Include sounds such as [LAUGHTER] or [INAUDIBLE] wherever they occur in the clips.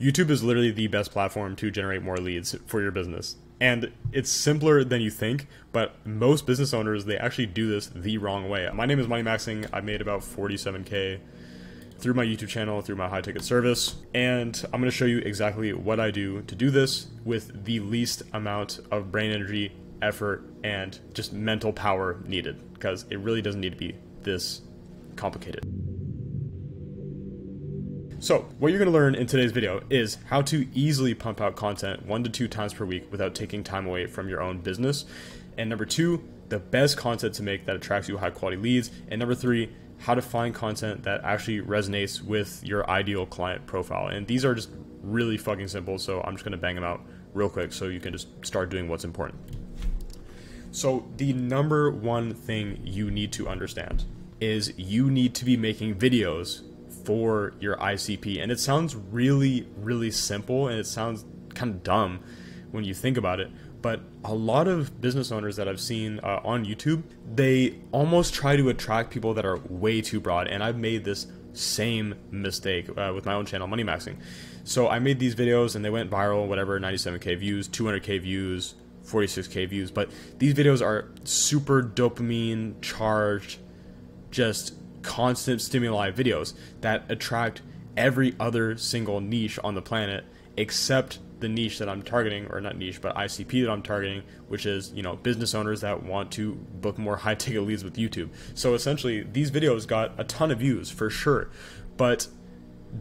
YouTube is literally the best platform to generate more leads for your business. And it's simpler than you think, but most business owners, they actually do this the wrong way. My name is Money Maxxing. I made about 47K through my YouTube channel, through my high ticket service. And I'm gonna show you exactly what I do to do this with the least amount of brain energy, effort, and just mental power needed, because it really doesn't need to be this complicated. So, what you're going to learn in today's video is how to easily pump out content one to two times per week without taking time away from your own business. And number two, the best content to make that attracts you high quality leads. And number three, how to find content that actually resonates with your ideal client profile. And these are just really fucking simple, so I'm just going to bang them out real quick so you can just start doing what's important. So, the number one thing you need to understand is you need to be making videos for your ICP. And it sounds really, really simple and it sounds kind of dumb when you think about it. But a lot of business owners that I've seen uh, on YouTube, they almost try to attract people that are way too broad. And I've made this same mistake uh, with my own channel, Money Maxxing. So I made these videos and they went viral, whatever, 97k views, 200k views, 46k views. But these videos are super dopamine charged, just constant stimuli videos that attract every other single niche on the planet except the niche that I'm targeting, or not niche, but ICP that I'm targeting, which is, you know, business owners that want to book more [LAUGHS] high ticket leads with YouTube. So essentially, these videos got a ton of views for sure, but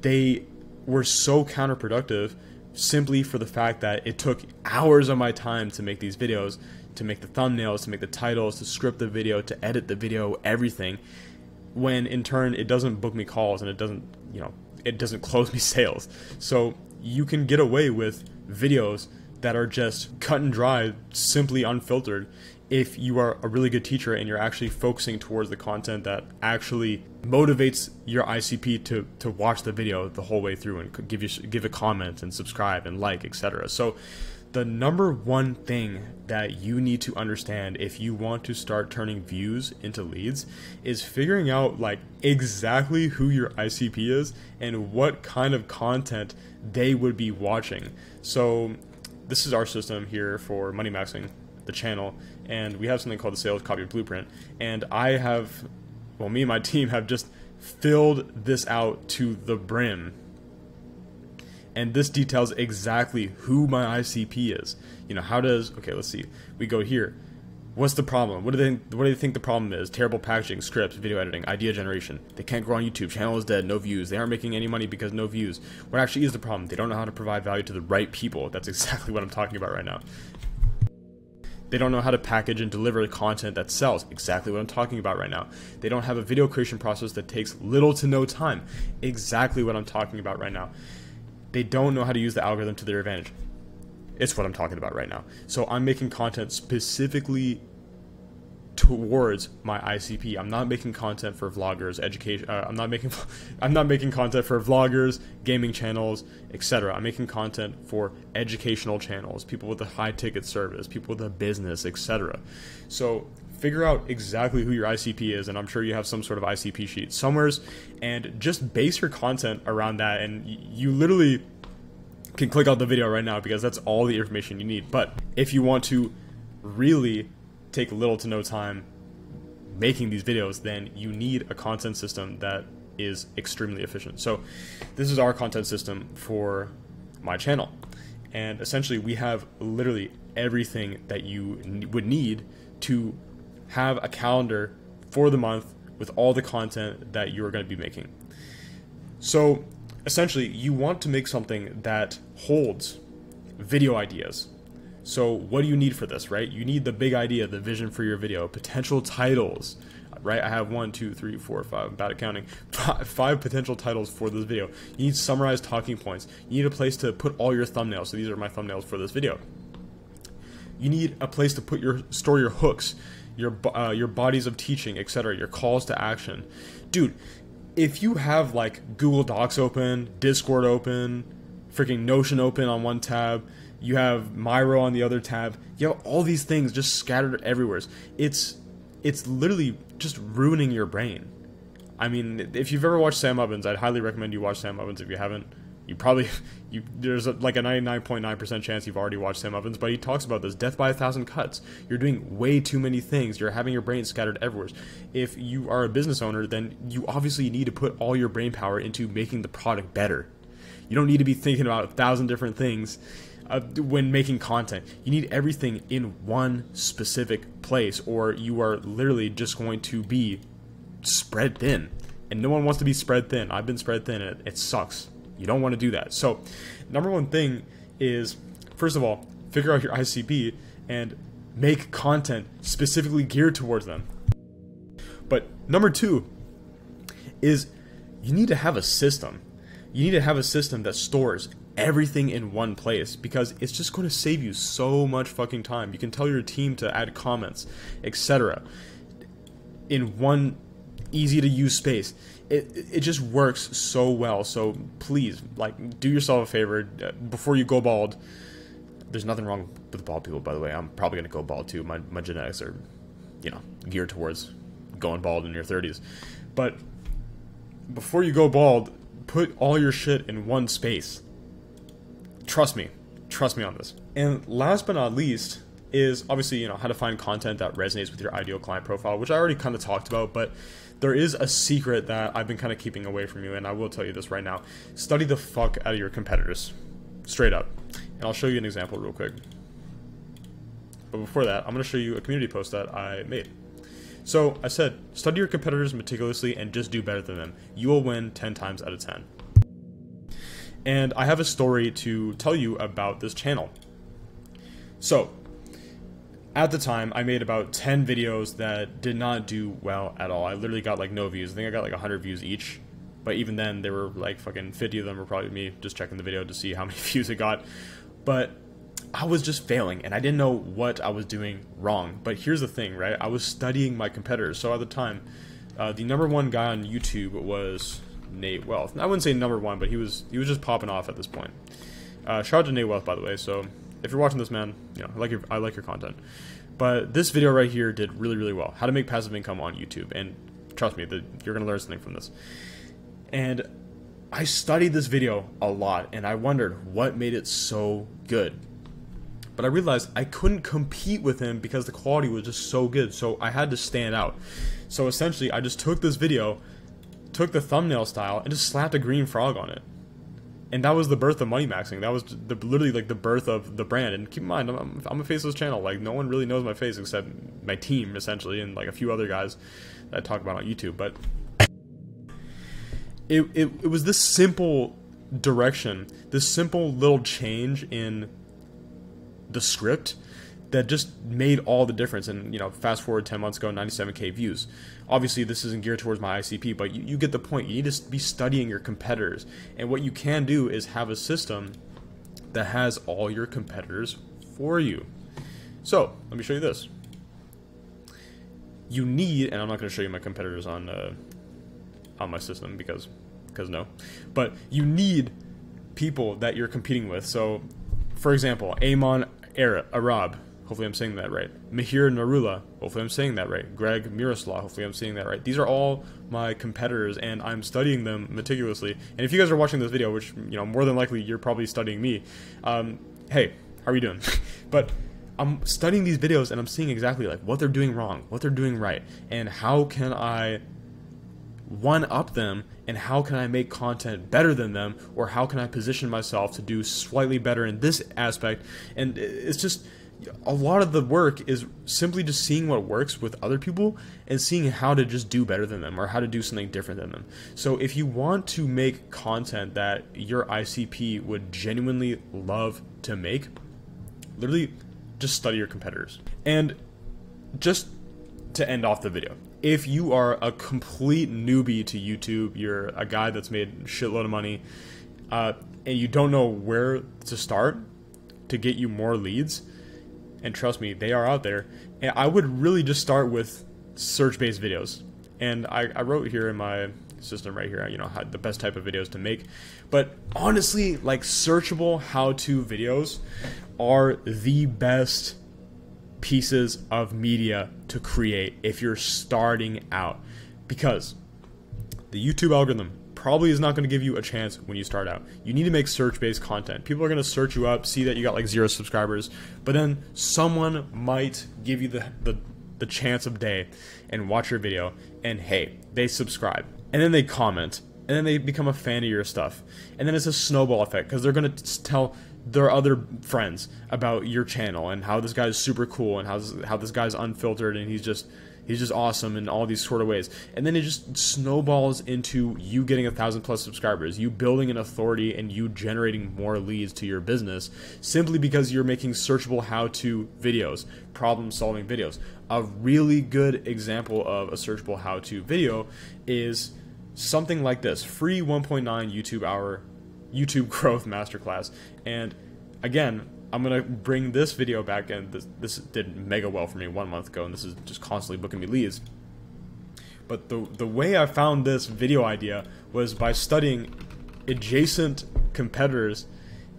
they were so counterproductive simply for the fact that it took hours of my time to make these videos, to make the thumbnails, to make the titles, to script the video, to edit the video, everything when in turn it doesn't book me calls and it doesn't, you know, it doesn't close me [LAUGHS] sales. So you can get away with videos that are just cut and dry, simply unfiltered, if you are a really good teacher and you're actually focusing towards the content that actually motivates your ICP to, to watch the video the whole way through and give you give a comment and subscribe and like, etc. So the number one thing that you need to understand if you want to start turning views into leads is figuring out like exactly who your ICP is and what kind of content they would be watching. So this is our system here for money maxxing the channel and we have something called the sales copy blueprint and I have well me and my [LAUGHS] team have just filled this out to the brim and this details exactly who my ICP is. You know, how does okay? Let's see. We go here. What's the problem? What do they what do they think the problem is? Terrible packaging, scripts, video editing, idea generation. They can't grow on YouTube. Channel is dead. No views. They aren't making any money because no views. What actually is the problem? They don't know how to provide value to the right people. That's [LAUGHS] exactly what I'm talking about right now. They don't know how to package and deliver content that sells. Exactly what I'm talking about right now. They don't have a video creation process that takes little to no time. Exactly what I'm talking about right now they don't know how to use the algorithm to their advantage. It's what I'm talking about right now. So I'm making content specifically towards my ICP. I'm not making content for vloggers, education. Uh, I'm not making. [LAUGHS] I'm not making content for vloggers, gaming channels, etc. I'm making content for educational channels, people with a high ticket service, people with a business, etc. So figure out exactly who your ICP is, and I'm sure you have some sort of ICP sheet somewheres, and just base your content around that. And you literally can click out the video right now because that's all the information you need. But if you want to really take little to no time making these videos, then you need a content system that is extremely efficient. So this is our content system for my channel. And essentially we have literally everything that you would need to have a calendar for the month with all the content that you're going to be making. So essentially, you want to make something that holds video ideas. So, what do you need for this, right? You need the big idea, the vision for your video, potential titles, right? I have one, two, three, four, five, I'm bad at counting, five, five potential titles for this video. You need summarized talking points. You need a place to put all your thumbnails. So, these are my thumbnails for this video. You need a place to put your store your hooks your uh, your bodies of teaching, etc., your calls to action. Dude, if you have like Google Docs open, Discord open, freaking Notion open on one tab, you have Miro on the other tab, you have all these things just scattered everywhere. It's it's literally just ruining your brain. I mean, if you've ever watched Sam Ovens, I'd highly recommend you watch Sam Ovens if you haven't. You probably [LAUGHS] you there's a, like a 99.9% chance you've already watched Sam Ovens, but he talks about this death by a thousand cuts. You're doing way too many things. You're having your brain scattered everywhere. If you are a business owner, then you obviously need to put all your brain power into making the product better. You don't need to be thinking about a thousand different things uh, when making content. You need everything in one specific place, or you are literally just going to be spread thin. And no one wants to be spread thin. I've been spread thin, and it, it sucks. You don't want to do that. So, number one thing is, first of all, figure out your ICP and make content specifically geared towards them. But number two is you need to have a system. You need to have a system that stores everything in one place because it's just going to save you so much fucking time. You can tell your team to add comments, etc. in one easy to use space. It, it just works so well. So please, like, do yourself a favor uh, before you go bald. There's nothing wrong with bald people, by the way. I'm probably gonna go bald too. My my genetics are, you know, geared towards going bald in your 30s. But before you go bald, put all your shit in one space. Trust me. Trust me on this. And last but not least is obviously, you know, how to find content that resonates with your ideal client profile, which I already kind of talked about, but there is a secret that I've been kind of keeping away from you, and I will tell you this right now. Study the fuck out of your competitors. Straight up. And I'll show you an example real quick. But before that, I'm going to show you a community post that I made. So I said, study your competitors meticulously and just do better than them. You will win 10 times out of 10. And I have a story to tell you about this channel. So, at the time, I made about 10 videos that did not do well at all. I literally got like no views. I think I got like 100 views each. But even then, there were like fucking 50 of them were probably me just checking the video to see how many [LAUGHS] views it got. But I was just failing and I didn't know what I was doing wrong. But here's the thing, right? I was studying my competitors. So at the time, uh, the number one guy on YouTube was Nate Wealth. I wouldn't say number one, but he was he was just popping off at this point. Uh, shout out to Nate Wealth, by the way. So if you're watching this, man, you know, I like your I like your content. But this video right here did really really well. How to make passive income on YouTube, and trust me, you're gonna learn something from this. And I studied this video a lot, and I wondered what made it so good. But I realized I couldn't compete with him because the quality was just so good. So I had to stand out. So essentially, I just took this video, took the thumbnail style, and just slapped a green frog on it and that was the birth of money maxxing. That was the, literally like the birth of the brand. And keep in mind, I'm, I'm a faceless channel. Like no one really knows my face except my team, essentially, and like a few other guys that I talk about on YouTube. But it, it, it was this simple direction, this simple little change in the script that just made all the difference. And you know, fast forward 10 months ago, 97k views. Obviously, this isn't geared towards my ICP, but you, you get the point. You need to be studying your competitors, and what you can do is have a system that has all your competitors for you. So let me show you this. You need, and I'm not going to show you my competitors on uh, on my system because because no, but you need people that you're competing with. So, for example, Amon Arab Hopefully I'm saying that right. Mahir Narula. Hopefully I'm saying that right. Greg Miroslav. Hopefully I'm saying that right. These are all my competitors and I'm studying them meticulously. And if you guys are watching this video, which, you know, more than likely you're probably studying me, um, hey, how are you doing? [LAUGHS] but I'm studying these videos and I'm seeing exactly like what they're doing wrong, what they're doing right, and how can I one up them and how can I make content better than them or how can I position myself to do slightly better in this aspect and it's just a lot of the work is simply just seeing what works with other people and seeing how to just do better than them or how to do something different than them. So if you want to make content that your ICP would genuinely love to make, literally just study your competitors. And just to end off the video, if you are a complete newbie to YouTube, you're a guy that's made shitload of money, uh, and you don't know where to start to get you more leads, and trust me, they are out there. And I would really just start with search-based videos. And I, I wrote here in my system right here, you know, how, the best type of videos to make. But honestly, like searchable how-to videos are the best pieces of media to create if you're starting out. Because the YouTube algorithm probably is not going to give you a chance when you start out. You need to make search based content. People are going to search you up, see that you got like zero subscribers, but then someone might give you the, the, the chance of day and watch your video, and hey, they subscribe. And then they comment, and then they become a fan of your stuff. And then it's a snowball effect because they're going to tell their other friends about your channel and how this guy is super cool and how this, how this guy's unfiltered and he's just he's just awesome in all these sort of ways. And then it just snowballs into you getting a thousand plus subscribers you building an authority and you generating more leads to your business simply because you're making searchable how-to videos problem solving videos. A really good example of a searchable how-to video is something like this. Free 1.9 youtube hour YouTube [LAUGHS] growth masterclass. And again, I'm gonna bring this video back, and this, this did mega well for me one month ago, and this is just constantly booking me leads. But the the way I found this video idea was by studying adjacent competitors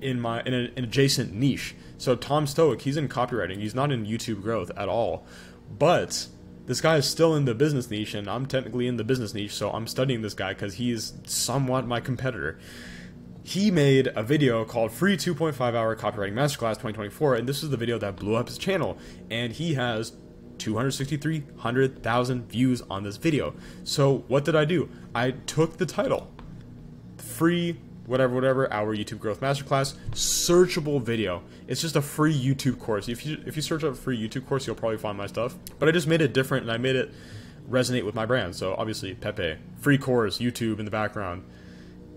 in my in an adjacent niche. So Tom Stoic, he's in copywriting. He's not in YouTube growth at all, but this guy is still in the business niche, and I'm technically in the business niche. So I'm studying this guy because he's somewhat my competitor he made a video called Free 2.5 Hour Copywriting Masterclass 2024, and this is the video that blew up his channel. And he has 263,000 views on this video. So, what did I do? I took the title Free whatever, whatever, our YouTube growth masterclass, searchable video. It's just a free YouTube course. If you if you search up free YouTube course, you'll probably find my stuff. But I just made it different and I made it resonate with my brand. So obviously Pepe, free course, YouTube in the background.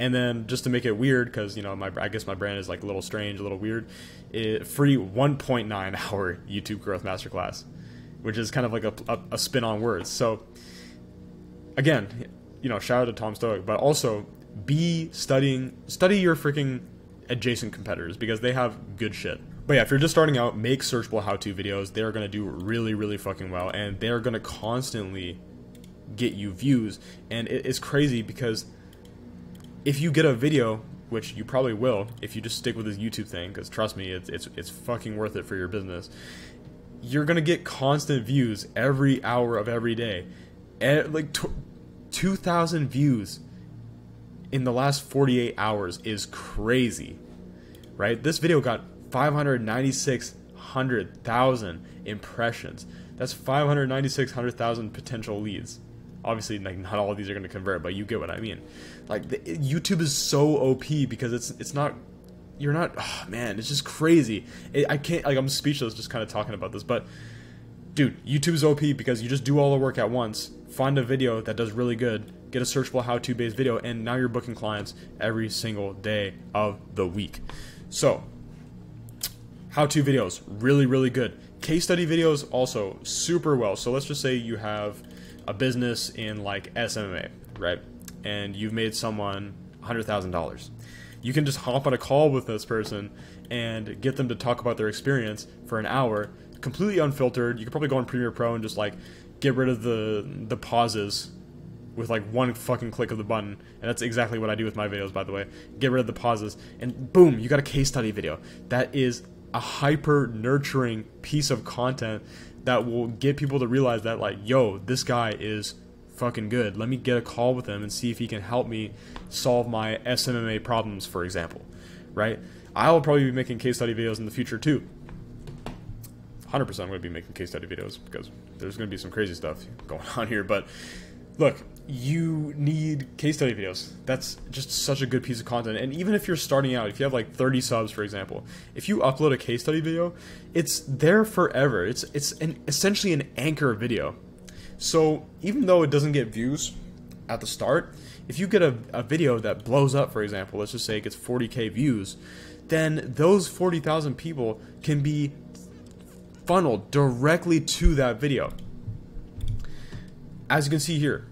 And then just to make it weird, because you know my I guess my brand is like a little strange, a little weird. It, free 1.9 [LAUGHS] hour YouTube growth masterclass, which is kind of like a, a, a spin on words. So again, you know, shout out to Tom Stoic, but also be studying study your freaking adjacent competitors because they have good shit. But yeah, if you're just starting out, make searchable how-to videos. They're gonna do really, really fucking well, and they're gonna constantly get you views. And it's crazy because if you get a video, which you probably will, if you just stick with this YouTube thing, because trust me, it's, it's, it's fucking worth it for your business, you're going to get constant views every hour of every day. And like 2,000 views in the last 48 hours is crazy, right? This video got 596,000 impressions. That's 596,000 potential leads obviously like not all of these are going to convert but you get what i mean. Like the, youtube is so op because it's it's not you're not oh man it's just crazy. It, i can't like i'm speechless just kind of talking about this but dude youtube is op because you just do all the work at once find a video that does really good get a searchable how-to based video and now you're booking clients every single day of the week. So how-to videos really really good. Case study videos also super well. So let's just say you have a business in like SMMA, right? And you've made someone $100,000. You can just hop on a call with this person and get them to talk about their experience for an hour, completely unfiltered. You could probably go on Premiere Pro and just like get rid of the the pauses with like one fucking click of the button. And that's exactly what I do with my videos, by the way. Get rid of the pauses, and boom, you got a case study video. That is a hyper nurturing piece of content that will get people to realize that like yo this guy is fucking good. Let me get a call with him and see if he can help me solve my smma problems for example right? I'll probably be making case study videos in the future too. 100% i'm going to be making case study videos because there's going to be some crazy stuff [LAUGHS] going on here but look you need case study videos. That's just such a good piece of content. And even if you're starting out, if you have like 30 subs, for example, if you upload a case study video, it's there forever. It's it's an, essentially an anchor video. So even though it doesn't get views at the start, if you get a, a video that blows up, for example, let's just say it gets 40k views, then those 40,000 people can be funneled directly to that video. As you can see here,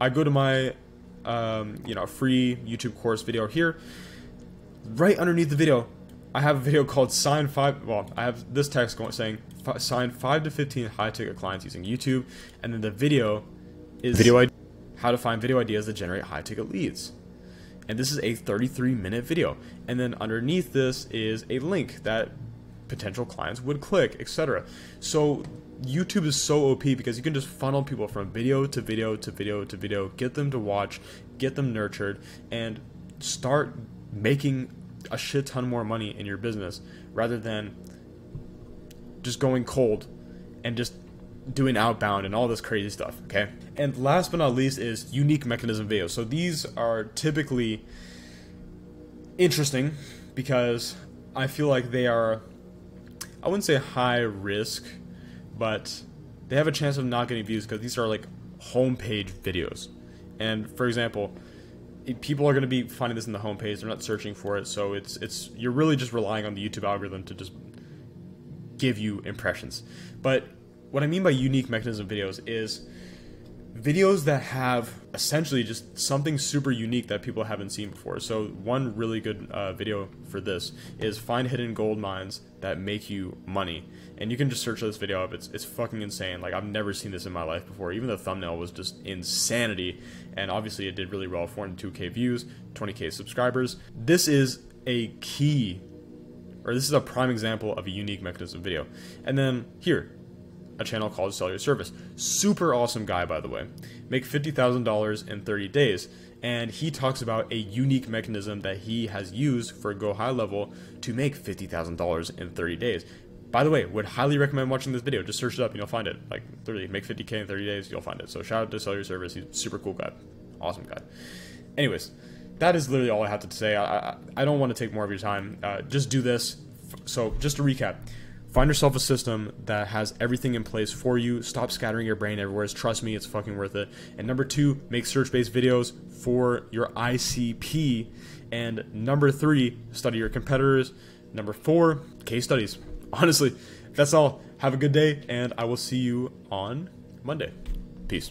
I go to my um, you know free YouTube course video here. Right underneath the video, I have a video called "Sign Five. Well, I have this text going saying "Sign five to fifteen high ticket clients using YouTube," and then the video is video how to find video ideas that generate high ticket leads. And this is a 33 minute video. And then underneath this is a link that potential clients would click, etc. So YouTube is so OP because you can just funnel people from video to video to video to video, get them to watch, get them nurtured, and start making a shit ton more money in your business rather than just going cold and just doing outbound and all this crazy stuff, okay? And last but not least is unique mechanism videos. So these are typically interesting because I feel like they are I wouldn't say high risk, but they have a chance of not getting views because these are like homepage videos. And for example, people are going to be finding this in the homepage. They're not searching for it, so it's it's you're really just relying on the YouTube algorithm to just give you impressions. But what I mean by unique mechanism videos is videos that have essentially just something super unique that people haven't seen before. So one really good uh, video for this is find hidden gold mines that make you money. And you can just search this video up. It's, it's fucking insane. Like I've never seen this in my life before. Even the thumbnail was just insanity. And obviously it did really well. 402k views, 20k subscribers. This is a key or this is a prime example of a unique mechanism video. And then here, a channel called Sell Your Service. Super awesome guy, by the way. Make $50,000 in 30 days. And he talks about a unique mechanism that he has used for GoHighLevel to make $50,000 in 30 days. By the way, would highly recommend watching this video. Just search it up and you'll find it. Like, literally, make 50k in 30 days, you'll find it. So, shout out to Sell Your Service. He's super cool guy. Awesome guy. Anyways, that is literally all I have to say. I, I, I don't want to take more of your time. Uh, just do this. So, just to recap Find yourself a system that has everything in place for you. Stop scattering your brain everywhere. Trust me, it's fucking worth it. And number two, make search based videos for your ICP. And number three, study your competitors. Number four, case studies. [LAUGHS] Honestly, that's all. Have a good day, and I will see you on Monday. Peace.